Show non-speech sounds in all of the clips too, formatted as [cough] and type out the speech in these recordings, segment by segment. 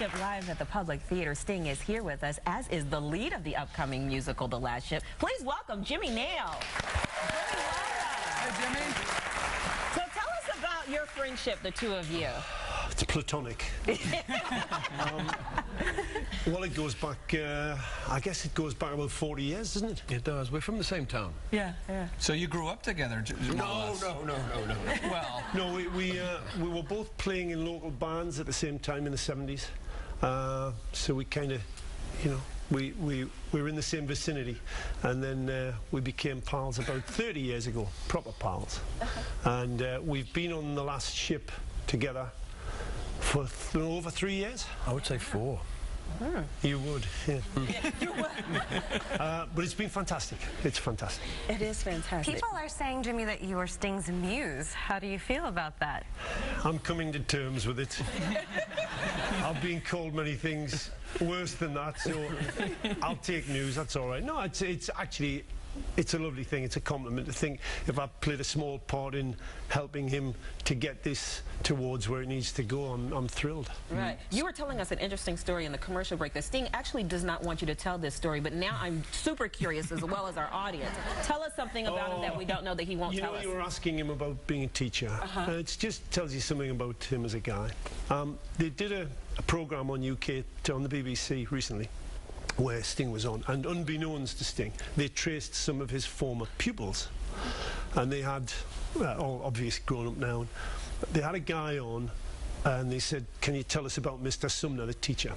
Ship live at the Public Theater. Sting is here with us, as is the lead of the upcoming musical, The Last Ship. Please welcome Jimmy Nail. Jimmy, Hey, Jimmy. So tell us about your friendship, the two of you. It's platonic. [laughs] um, well, it goes back, uh, I guess it goes back about 40 years, doesn't it? It does. We're from the same town. Yeah, yeah. So you grew up together? No, j- more or less. no, no, no, no. Well, No, we, we, uh, we were both playing in local bands at the same time in the 70s. Uh, so we kind of, you know, we, we, we were in the same vicinity. And then uh, we became pals about 30 years ago, proper pals. [laughs] And uh, we've been on the last ship together for th- over three years. I would say four. You would, yeah. [laughs] [laughs] uh, but it's been fantastic. It's fantastic. It is fantastic. People are saying, Jimmy, that you are Sting's muse. How do you feel about that? I'm coming to terms with it. [laughs] I've been called many things worse than that, so I'll take news. That's all right. No, it's it's actually. It's a lovely thing. It's a compliment to think if I played a small part in helping him to get this towards where it needs to go, I'm, I'm thrilled. Right. You were telling us an interesting story in the commercial break. The Sting actually does not want you to tell this story, but now I'm super curious as well as our audience. Tell us something about him that we don't know that he won't You tell know, us. you were asking him about being a teacher. Uh, it just tells you something about him as a guy. Um, they did a, a program on UK on the BBC recently where Sting was on, and unbeknownst to Sting, they traced some of his former pupils, and they had, uh, all obviously grown up now. They had a guy on. And they said, Can you tell us about Mr. Sumner, the teacher?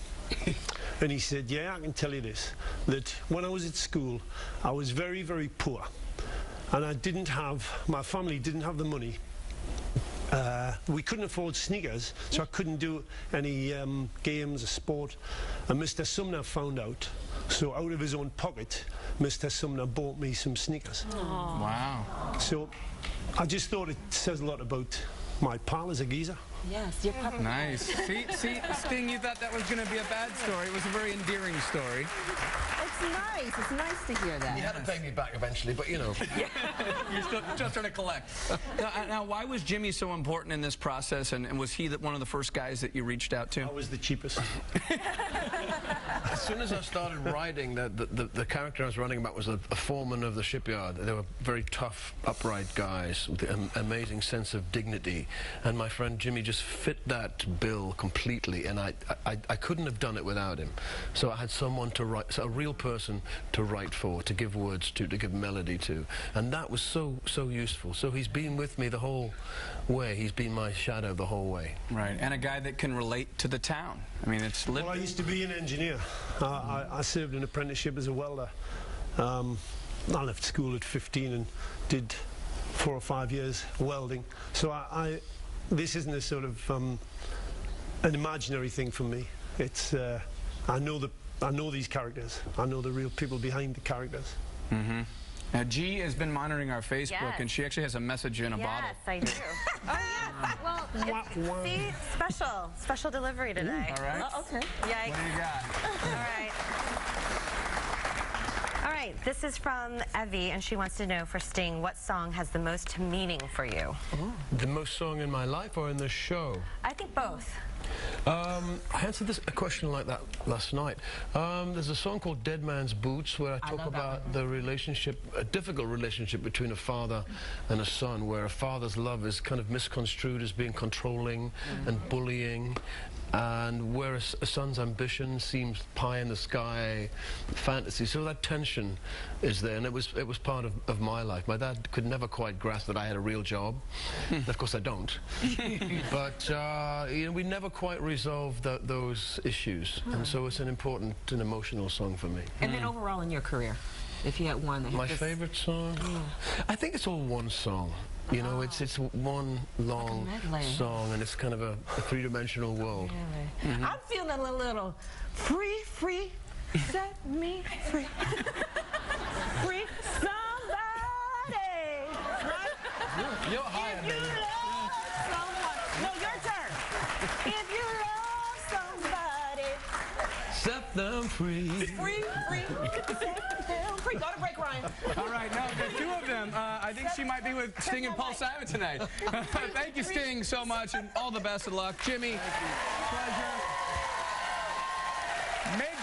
[laughs] and he said, Yeah, I can tell you this that when I was at school, I was very, very poor and I didn't have, my family didn't have the money. Uh, we couldn't afford sneakers, so I couldn't do any um, games or sport. And Mr. Sumner found out. So out of his own pocket, Mr. Sumner bought me some sneakers. wow. So I just thought it says a lot about my pal as a geezer. Yes, your puppy. Nice. See, see, Sting, you thought that was going to be a bad story. It was a very endearing story. It's nice. It's nice to hear that. He had to pay me back eventually, but you know. [laughs] You're still just trying to collect. now, uh, now, why was Jimmy so important in this process, and, and was he the, one of the first guys that you reached out to? I was the cheapest. [laughs] as soon as I started writing, the, the, the, the character I was writing about was a, a foreman of the shipyard. They were very tough, upright guys with an amazing sense of dignity. And my friend Jimmy just fit that bill completely, and I, I, I couldn't have done it without him. So I had someone to write, so a real person to write for, to give words to, to give melody to. And that was so, so useful. So he's been with me the whole way. He's been my shadow the whole way. Right, and a guy that can relate to the town. I mean, it's Well, I used to be an engineer. I, I, I served an apprenticeship as a welder. Um, I left school at 15 and did four or five years welding. So I, I this isn't a sort of um, an imaginary thing for me. It's uh, I know the I know these characters. I know the real people behind the characters. Mm-hmm. Now, G has been monitoring our Facebook, Yes. and she actually has a message in a yes, bottle. I do. Oh, yeah. Well, it's, see, special. Special delivery today. All right. Oh, okay. Yikes. What do you got? All right. All right, this is from Evie, and she wants to know for Sting, what song has the most meaning for you? The most song in my life or in the show? I think both. Um, I answered this a question like that last night. Um, there's a song called "Dead Man's Boots" where I talk love that about the relationship, a difficult relationship between a father and a son, where a father's love is kind of misconstrued as being controlling and bullying, and where a son's ambition seems pie in the sky, fantasy. So that tension is there, and it was it was part of, of my life. My dad could never quite grasp that I had a real job. [laughs] of course, I don't. [laughs] but uh, you know, we never quite resolved tho- those issues, and so it's an important and emotional song for me. And then overall in your career, if you had one that My just- favorite song? I think it's all one song. You know, it's it's one long medley. song, and it's kind of a, a three-dimensional world. I'm feeling a little free, free, set me free. free somebody. Right? You're higher If you than love someone. No, your turn. If you love somebody, Set them free. free, free, set them free. Go to break, Ryan. All right, now the two of them, uh, I think she might be with Sting and Paul Simon tonight. [laughs] Thank you, Sting, so much, and all the best of luck. Jimmy, pleasure. Make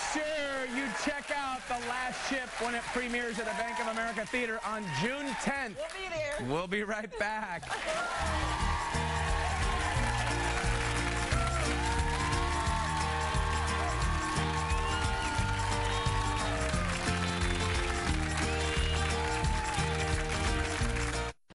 sure you check out The Last Ship when it premieres at the Bank of America Theater on June 10th. We'll be there. We'll be right back. [laughs]